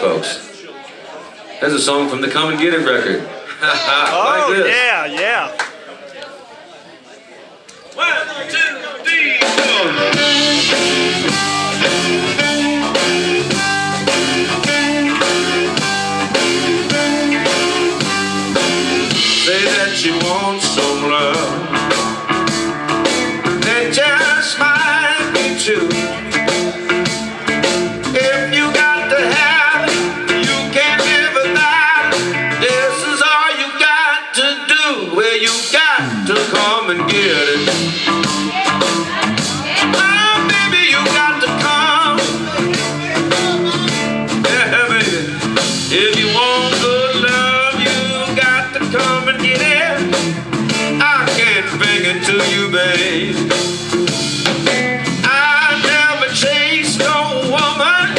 folks. That's a song from the Come and Get It record. oh, like this. yeah, yeah. One, two, three, four. to you, babe. I never chased woman.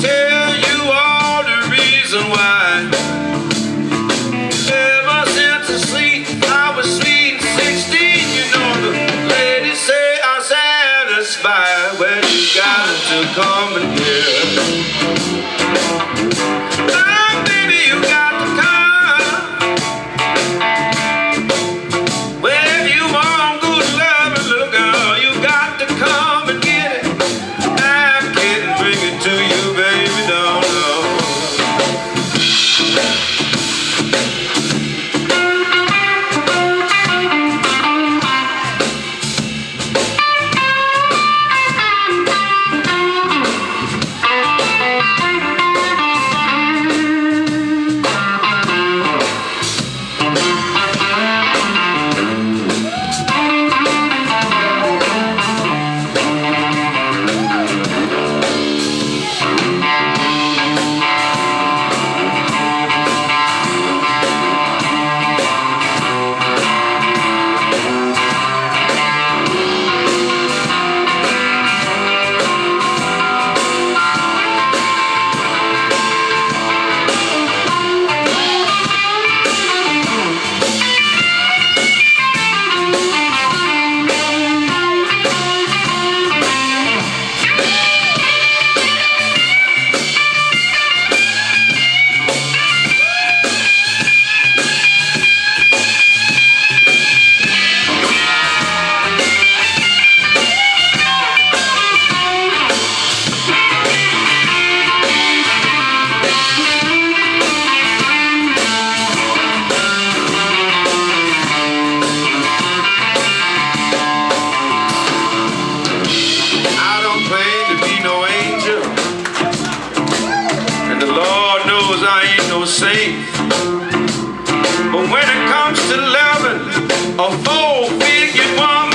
Tell you all the reason why. believe. But when it comes to loving a full-figured woman,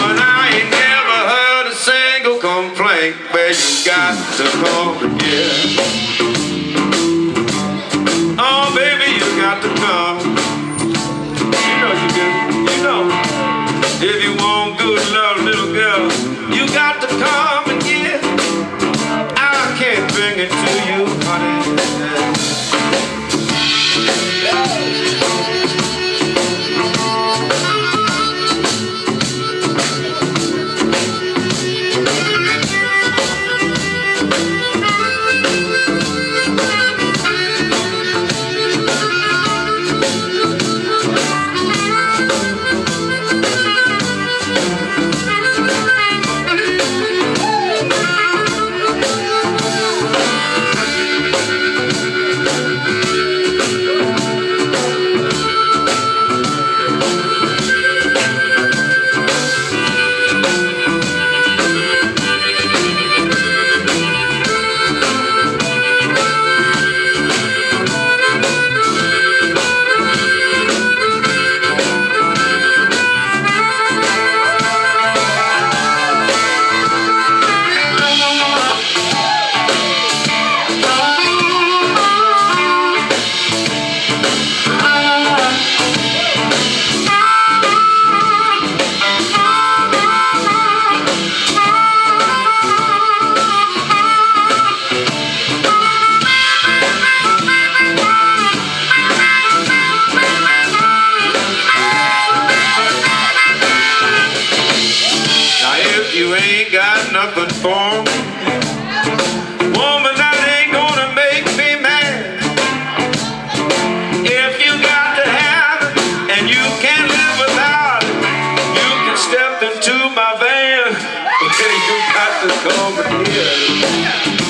nothing for me. Woman, that ain't gonna make me mad. If you got to have it and you can't live without it, you can step into my van. Okay, you got to come here.